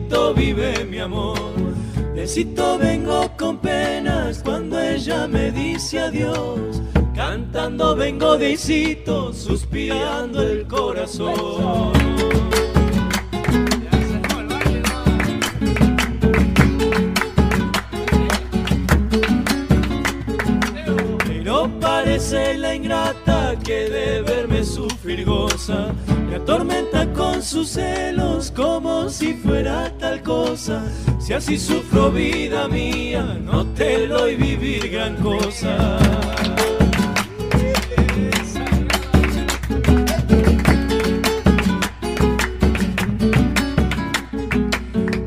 Isito vive mi amor. Isito vengo con penas cuando ella me dice adiós. Cantando vengo de Isito, suspirando el corazón. Pero parece la ingrata que de verme sufrir goza, me atormenta con sus celos como si fuera tal cosa. Si así sufro vida mía, no te doy vivir gran cosa.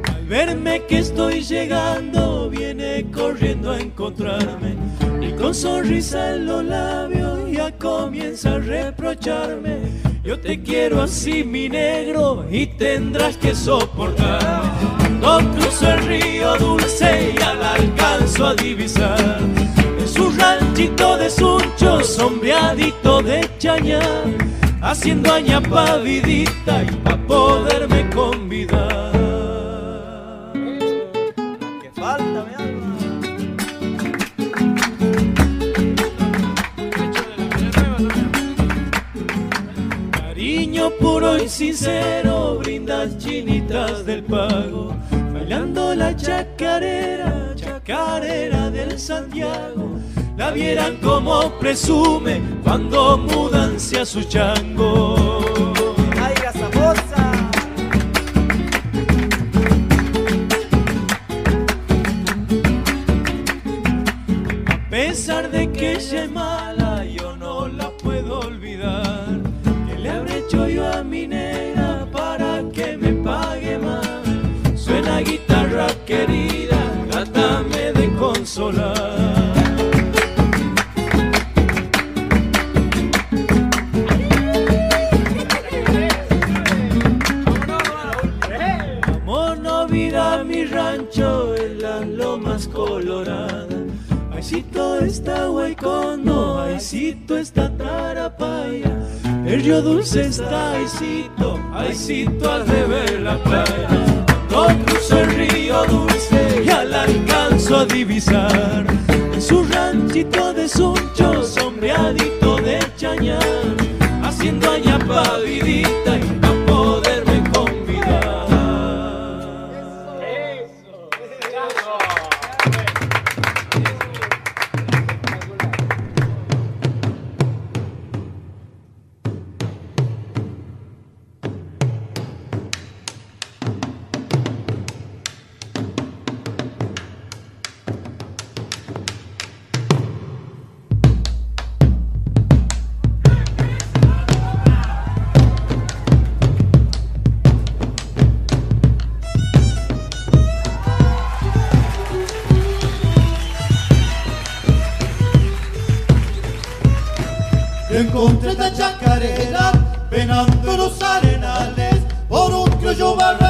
Al verme que estoy llegando, viene corriendo a encontrarme y con sonrisa en los labios ya comienza a reprocharme. Yo te quiero así, mi negro, y tendrás que soportarme. No cruzo el río dulce y ya la alcanzo a divisar. En su ranchito de suncho, sombreadito de chaña, haciendo añapa vidita y pa' poderme convidar. puro y sincero brindas chinitas del pago, bailando la chacarera, chacarera del Santiago. La vieran como presume cuando mudanse a su chango. ¡Ay, A pesar de que ella está Huaycono, Aicito está Tarapaya. El río dulce está Aicito, Aicito al beber la playa. No cruzo el río dulce, ya la alcanzo a divisar. En su ranchito de suncho, sombreadito de chañar, haciendo añapa vidita Jujuba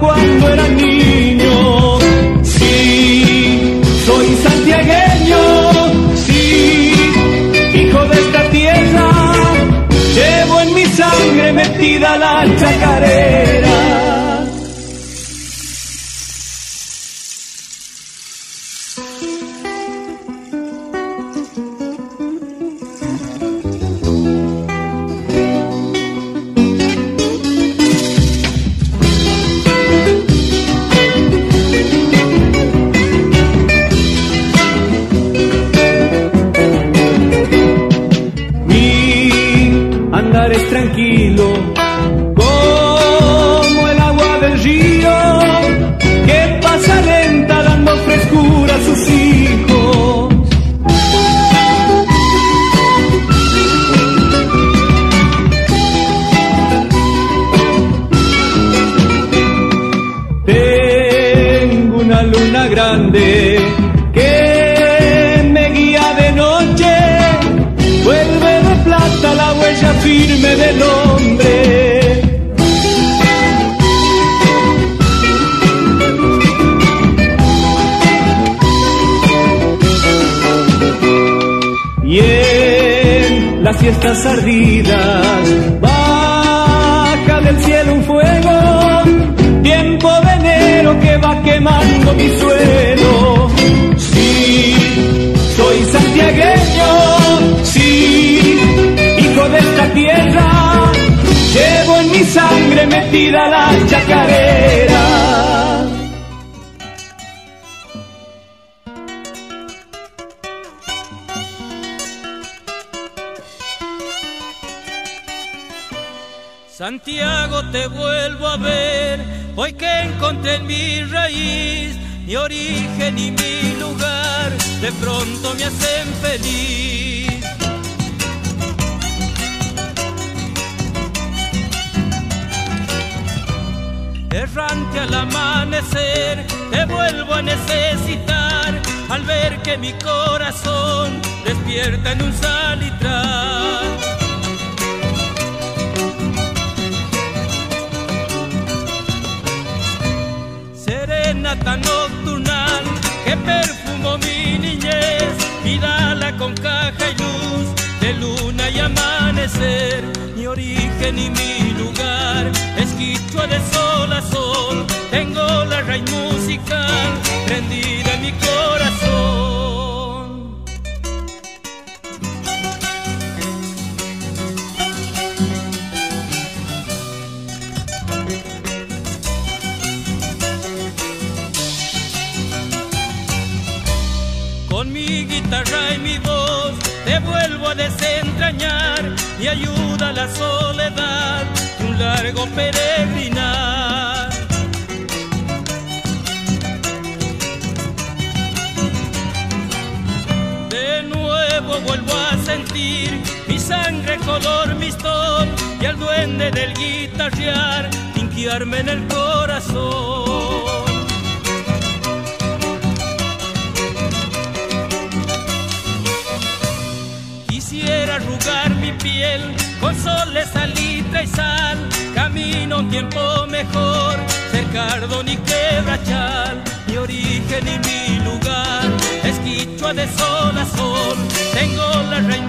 cuando era niño. Sí, soy santiagueño, sí, hijo de esta tierra, llevo en mi sangre metida la chacarera. Tierra, llevo en mi sangre metida la chacarera. Santiago te vuelvo a ver, hoy que encontré en mi raíz, mi origen y mi lugar, de pronto me hacen feliz. Errante al amanecer, te vuelvo a necesitar, al ver que mi corazón despierta en un salitral. serenata nocturnal que perfumó mi niñez, vidala con caja y luz de luna y amanecer, mi origen y mi lugar, es quichua de sol a sol, tengo la raíz musical prendida en mi corazón. Con mi guitarra y mi voz te vuelvo a desentrañar y ayuda a la soledad de un largo peregrinar. De nuevo vuelvo a sentir mi sangre color mistol y al duende del guitarrear inquiarme en el corazón. Con soles, salitre y sal. Camino un tiempo mejor, ser cardón y quebrachal. Mi origen y mi lugar es quichua de sol a sol. Tengo la raíz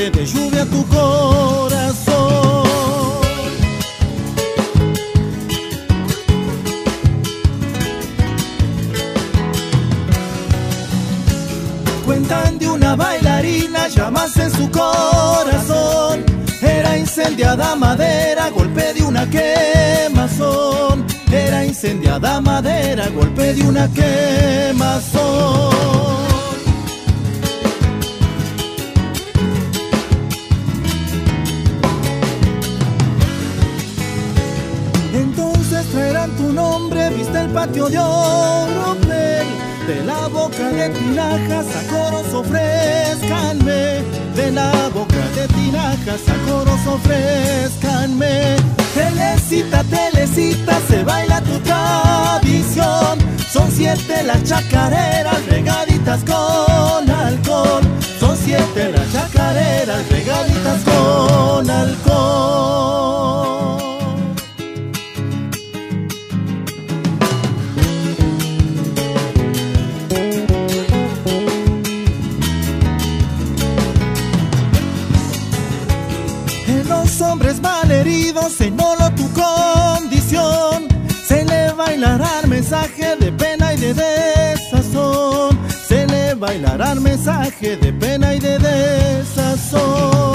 horizonte de lluvia tu corazón Cuentan de una bailarina, llamas en su corazón. Era incendiada madera, golpe de una quemazón. Era incendiada madera, golpe de una quemazón. Patio de Oropel. De la boca de tinajas a coros ofrezcanme. De la boca de tinajas a coros ofrezcanme. Telecita, telecita, se baila tu tradición. Son siete las chacareras regaditas con alcohol. Son siete las chacareras regaditas con alcohol. Mensaje de pena y de desazón. Se le bailará el mensaje de pena y de desazón.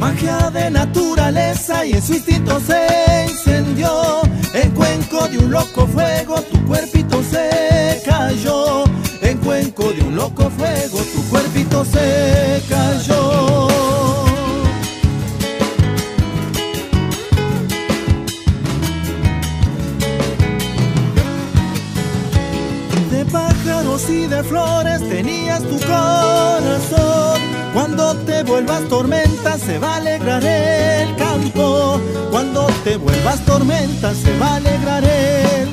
Magia de naturaleza y en su instinto se incendió En cuenco de un loco fuego tu cuerpito se cayó cuenco de un loco fuego tu cuerpito se cayó De pájaros y de flores tenías tu corazón. Cuando te vuelvas tormenta se va a alegrar el campo. Cuando te vuelvas tormenta se va a alegrar el.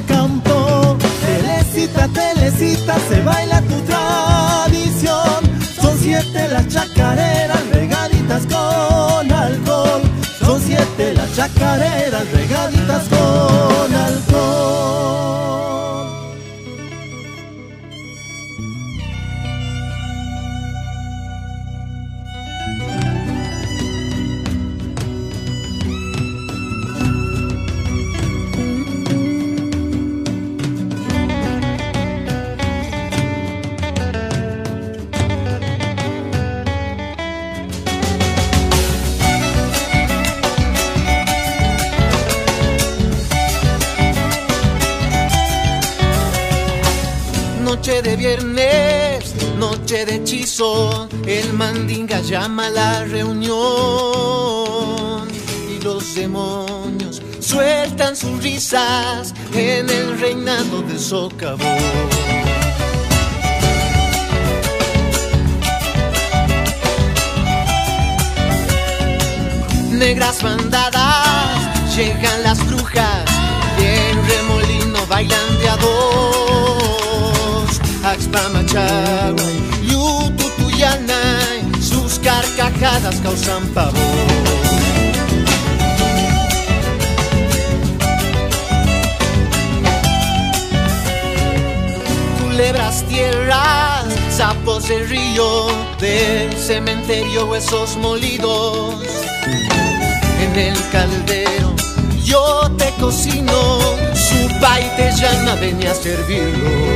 Telecita, telecita, se baila tu tradición. Son siete las chacareras regaditas con alcohol. Son siete las chacareras regaditas de viernes, noche de hechizo, el mandinga llama a la reunión. demonios sueltan sus risas en el reinado del socavón. negras bandadas llegan las brujas y en remolino bailan de a dos. Axpa Machagua y sus carcajadas causan pavor. culebras tierras, sapos del río, del cementerio, huesos molidos. En el caldero yo te cocino, su pai te llama, ven a servirlo.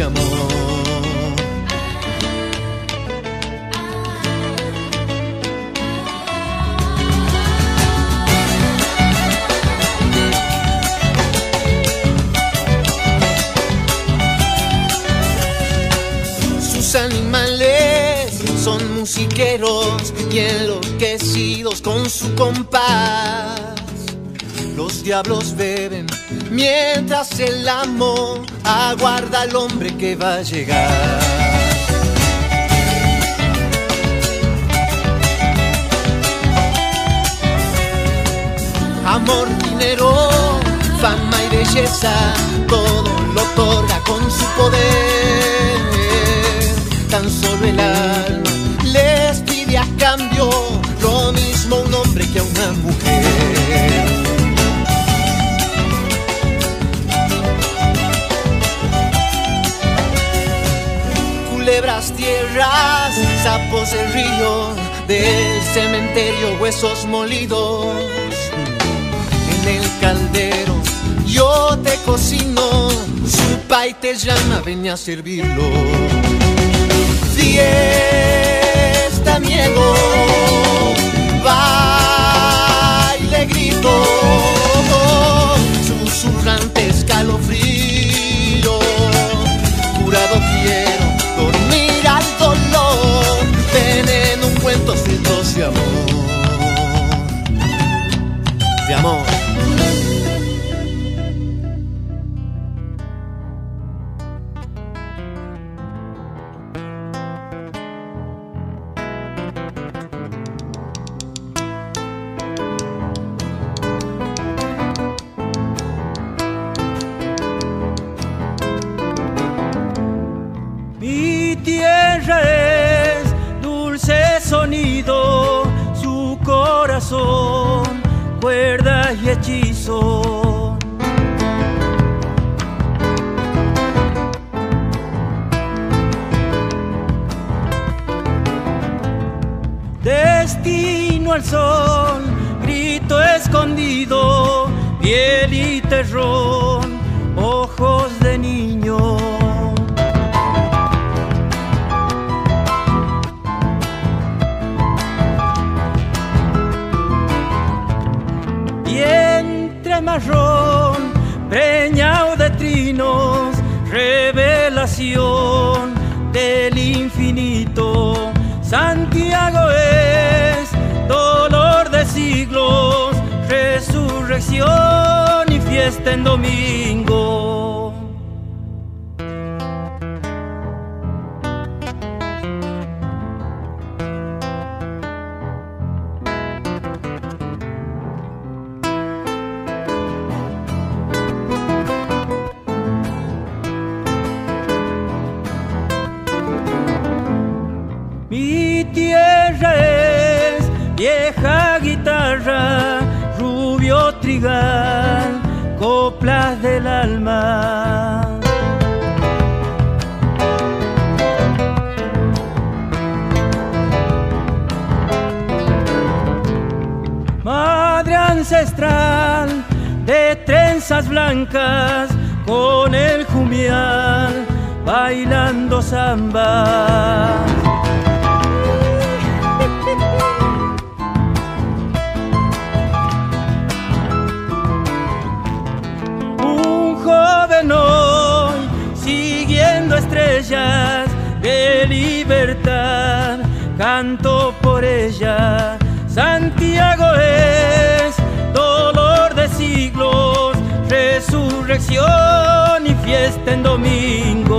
Amor. Sus animales son musiqueros y enloquecidos con su compás. Los diablos beben mientras el amo aguarda al hombre que va a llegar. Amor, dinero, fama y belleza, todo lo otorga con su poder. Tan solo el alma les pide a cambio lo mismo un hombre que a una mujer. Culebras, tierras, sapos del río, del cementerio, huesos molidos. En el caldero yo te cocino, su pai te llama, ven a servirlo. Coplas del alma. Madre ancestral de trenzas blancas con el jumial bailando samba. Santiago es dolor de siglos, resurrección y fiesta en domingo.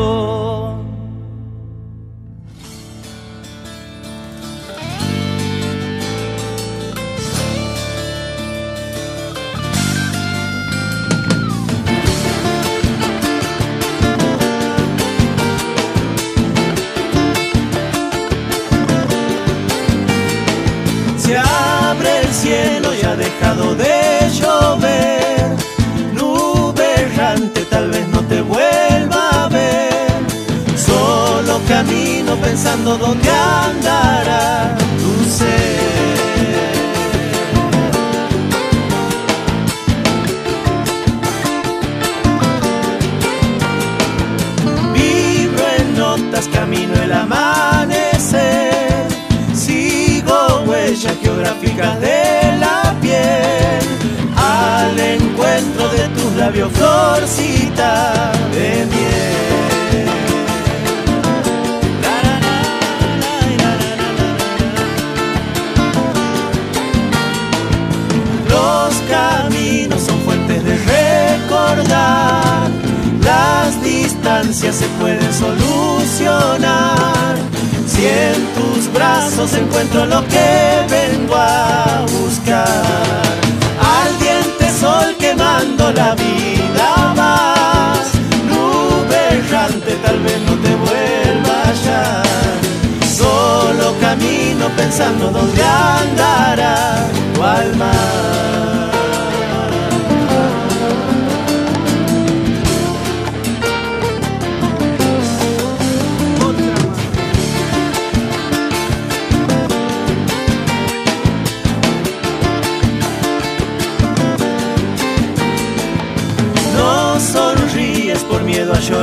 Pensando dónde andará tu ser. Vibro en notas, camino el amanecer. Sigo huellas geográficas de la piel. Al encuentro de tus labios, florcita de miel. Las distancias se pueden solucionar. Si en tus brazos encuentro lo que vengo a buscar. Ardiente sol quemando la vida más. Nube errante, tal vez no te vuelva a hallar. Solo camino pensando dónde andará tu alma.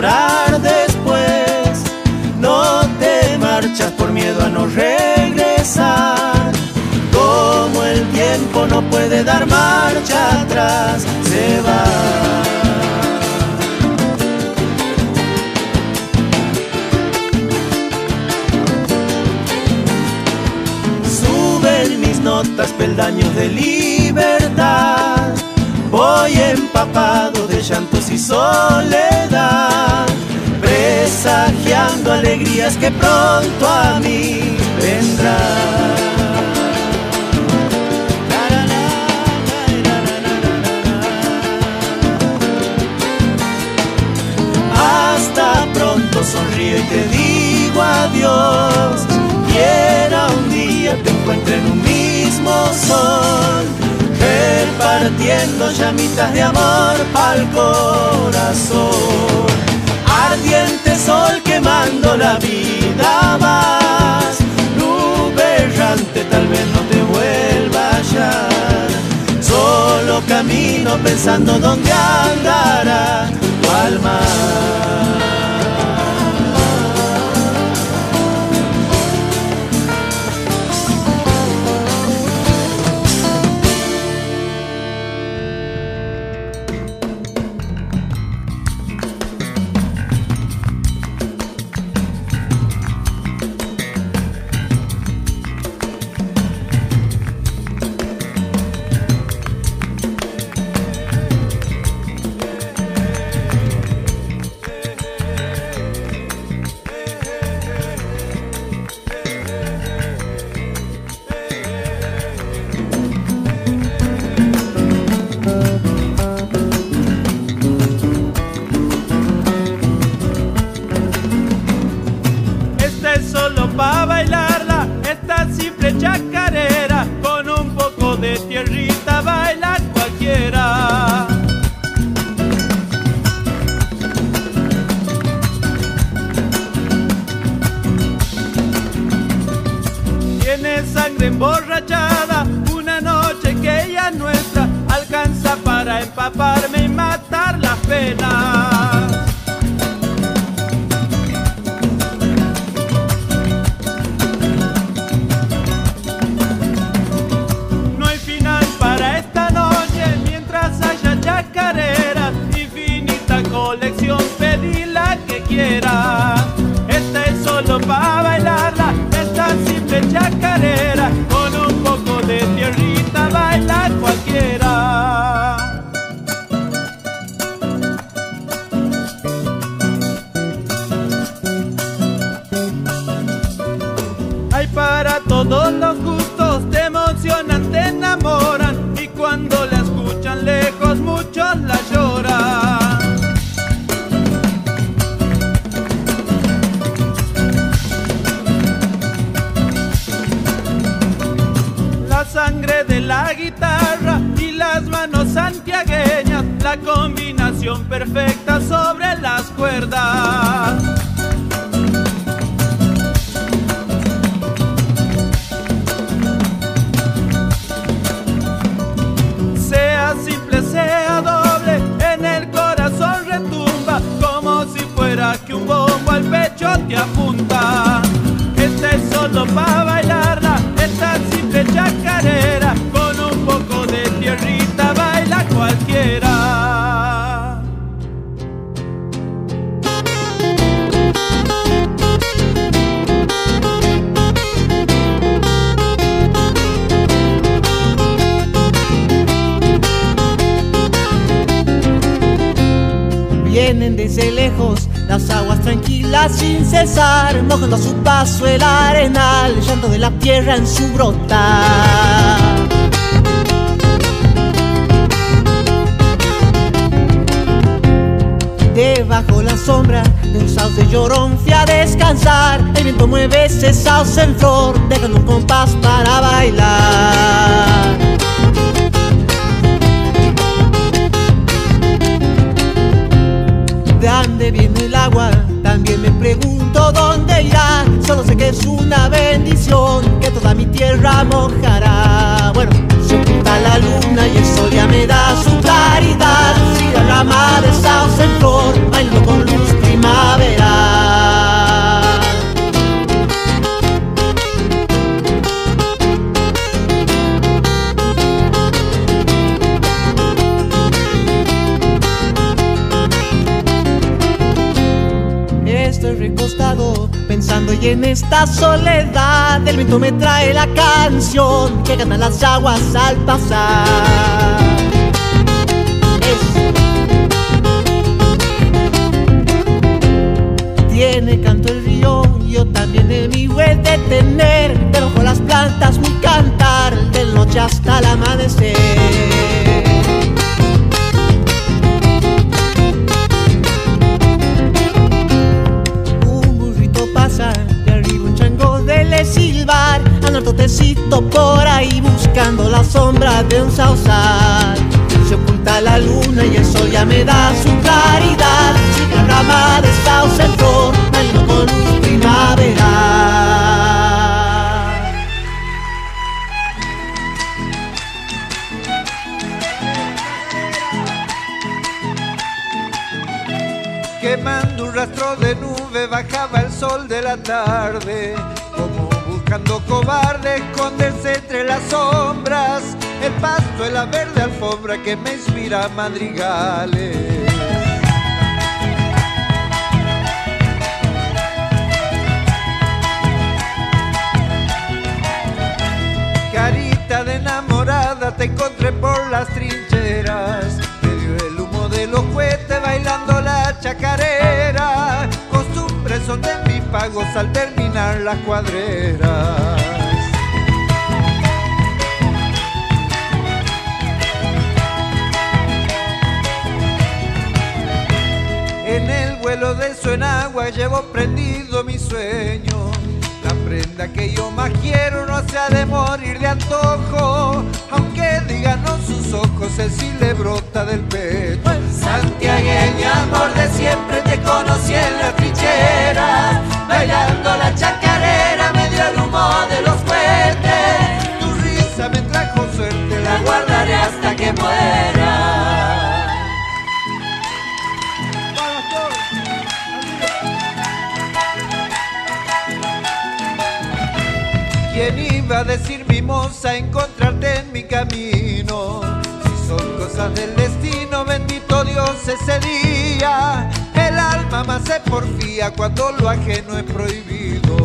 Llorar después. No te marchas por miedo a no regresar. Como el tiempo no puede dar marcha atrás, se va. Notas peldaños de libertad. Voy empapado de llantos y soledad, presagiando alegrías que pronto a mí vendrán. Hasta pronto sonrío y te digo adiós. Quiera un día te encuentre en un mismo sol, repartiendo llamitas de amor pa'l corazón. Ardiente sol quemando la vida más, nube errante tal vez no te vuelva a hallar. Solo camino pensando dónde andará tu alma. Bombo al pecho te apunta. Esta es solo para bailarla, esta sin cesar, mojando a su paso el arenal, el llanto de la tierra en su brotar. Debajo la sombra de un sauce llorón fui a descansar, el viento mueve ese sauce en flor, dejando un compás para bailar. ¿De dónde viene el agua? También me pregunto dónde irá. Solo sé que es una bendición que toda mi tierra mojará. Bueno, se oculta la luna y el sol ya me da su claridad. Si la rama de sauce en flor, bailando con luz y en esta soledad el viento me trae la canción que cantan las aguas al pasar. Tiene canto el río, yo también en mi web de tener debajo las plantas mi cantar de noche hasta el amanecer. Totecito por ahí buscando la sombra de un sausal. Se oculta la luna y el sol ya me da su claridad. Sigue la rama de sauce flor, con luz primaveral. Quemando un rastro de nube bajaba el sol de la tarde Como buscando cobarde esconderse entre las sombras El pasto es la verde alfombra que me inspira madrigales. Carita de enamorada te encontré por las trincheras. Medio el humo de los cohetes bailando la chacarera. Costumbres son de mis pagos al terminar las cuadreras En el vuelo de su enagua llevo prendido mi sueño. La prenda que yo más quiero no se ha de morir de antojo. Aunque digan sus ojos, el sí le brota del pecho. Santiagueña, amor ese día el alma más se porfía cuando lo ajeno es prohibido.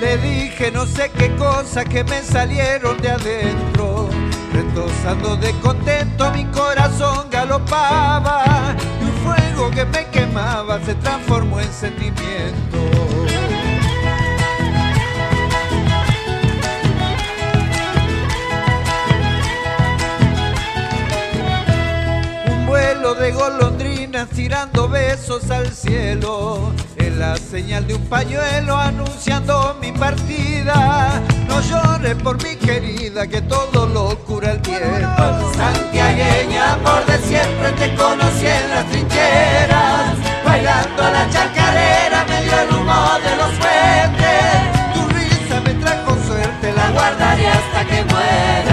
Le dije no sé qué cosas que me salieron de adentro, retosando de contento mi corazón galopaba y un fuego que me quemaba se transformó en sentimiento. de golondrinas tirando besos al cielo. En la señal de un pañuelo anunciando mi partida. No llores por mi querida, que todo lo cura el tiempo. Santiagueña, amor de siempre, te conocí en las trincheras. Bailando a la chacarera, me dio el humo de los fuentes. Tu risa me trajo suerte, la guardaré hasta que muera.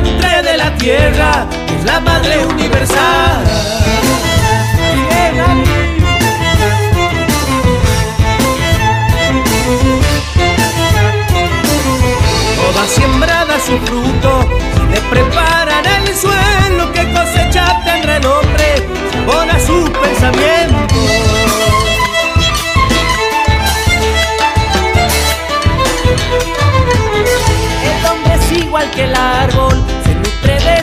Vientre de la tierra, es la madre universal. Toda sembrada su fruto, le preparan el suelo que cosecha tendrá el hombre, abona su pensamiento. igual que el se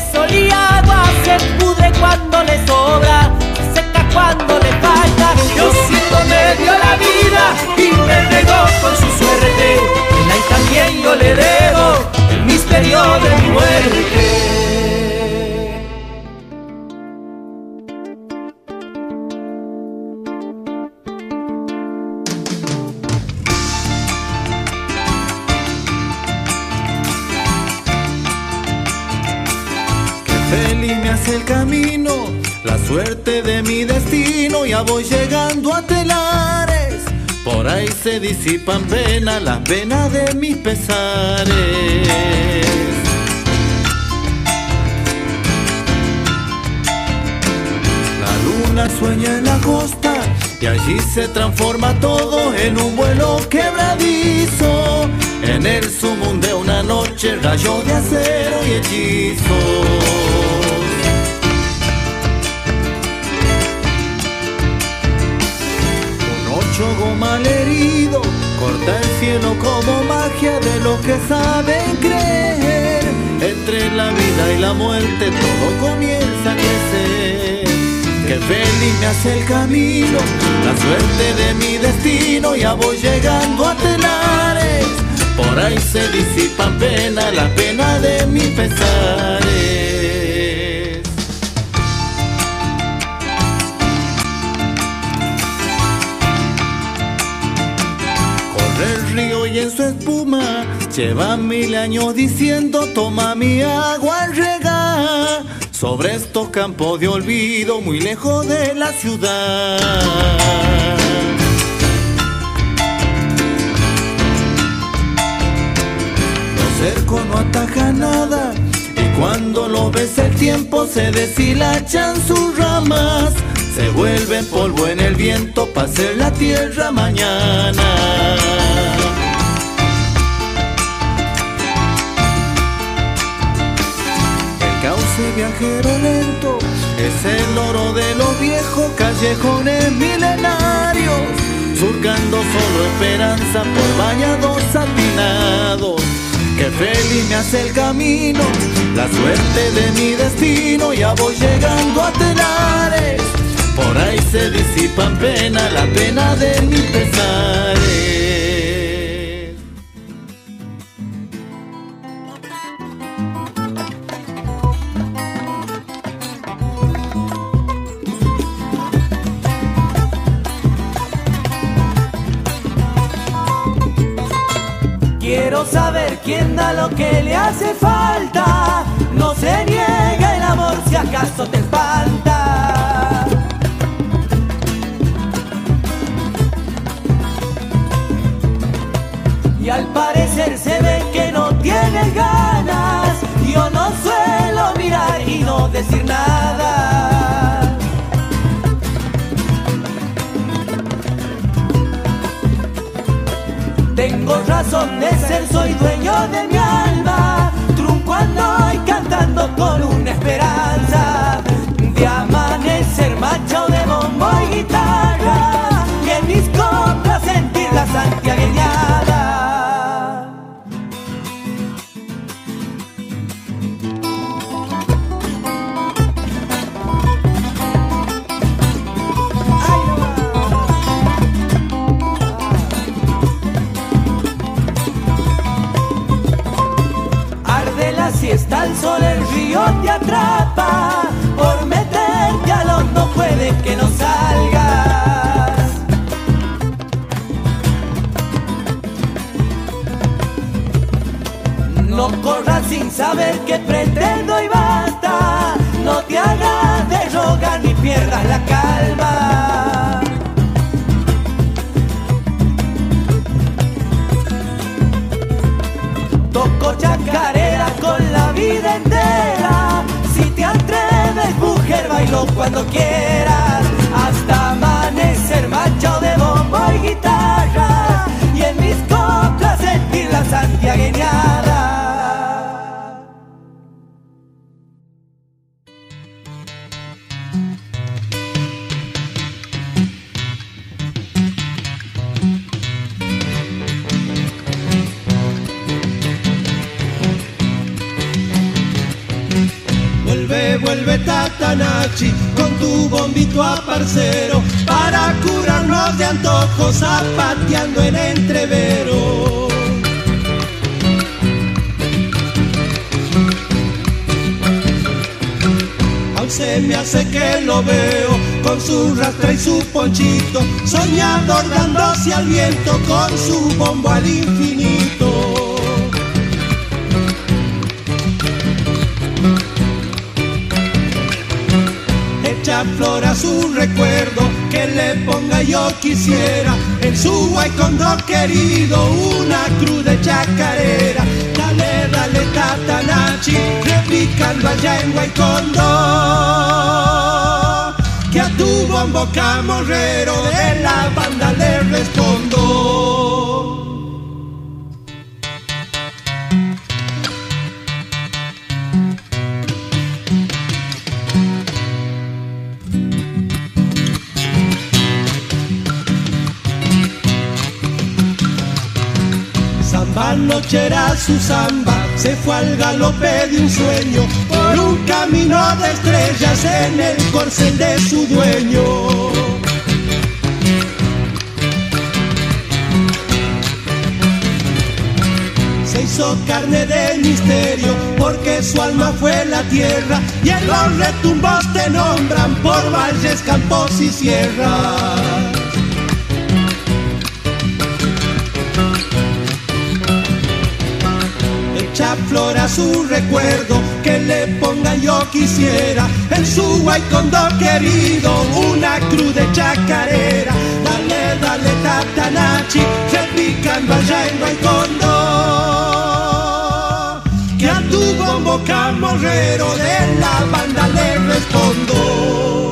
nutre de sol y agua, se pudre cuando le sobra, se seca cuando le falta. Diosito me dio la vida y me regó con su suerte, y también yo le debo el misterio de mi muerte. El camino, la suerte de mi destino, ya voy llegando a telares. Por ahí se disipan penas, las penas de mis pesares. La luna sueña en la costa y allí se transforma todo en un vuelo quebradizo. En el sumum de una noche, rayo de acero y hechizo. Mal herido, corta el cielo como magia de los que saben creer. Entre la vida y la muerte todo comienza a crecer. Que feliz me hace el camino, la suerte de mi destino, ya voy llegando a telares. Por ahí se disipan pena, la pena de mi pesares. Su espuma lleva mil años diciendo toma mi agua regar sobre estos campos de olvido muy lejos de la ciudad. Los cerco no ataja nada y cuando lo ves el tiempo se deshilachan sus ramas se vuelven polvo en el viento para ser la tierra mañana. Viajero lento es el oro de los viejos callejones milenarios, surcando solo esperanza por bañados satinados. Que feliz me hace el camino, la suerte de mi destino, ya voy llegando a telares. Por ahí se disipan pena, la pena de mi saber quién da lo que le hace falta. No se niega el amor si acaso te espanta. Y al parecer se ve que no tienes ganas. Yo no suelo mirar y no decir nada. Tengo razón de ser, soy dueño de mi alma. Truncuando y cantando con una esperanza de amanecer macho de bombo y guitarra. Y en mis coplas sentir la santiagueñada. El sol, el río te atrapa. Por meterte al hondo puede que no salgas. No corras sin saber que pretendo y basta. No te hagas de rogar ni pierdas la calma. Toco chacarera con la vida entera. Si te atreves, mujer, bailo cuando quieras. Hasta amanecer, macho de bombo y guitarra. Con tu bombito a parcero para curarnos de antojos zapateando en entrevero. Aún se me hace que lo veo con su rastra y su ponchito, soñador dándose al viento con su bombo al infinito. Echa flor a su recuerdo, que le ponga yo quisiera en su guaycondo querido una cruz de chacarera. Dale, dale, tatanachi, replicando allá en guaycondo, que a tu bombo camorrero de la banda le respondo. Samba noche era su samba, se fue al galope de un sueño, por un camino de estrellas en el corcel de su dueño. Se hizo carne de misterio, porque su alma fue la tierra, y en los retumbos te nombran por valles, campos y sierras. Su recuerdo, que le ponga yo quisiera en su guaycondo querido una cruz de chacarera. Dale, dale, tatanachi, replicando allá en guaycondo, que a tu bombo camorrero de la banda le respondo.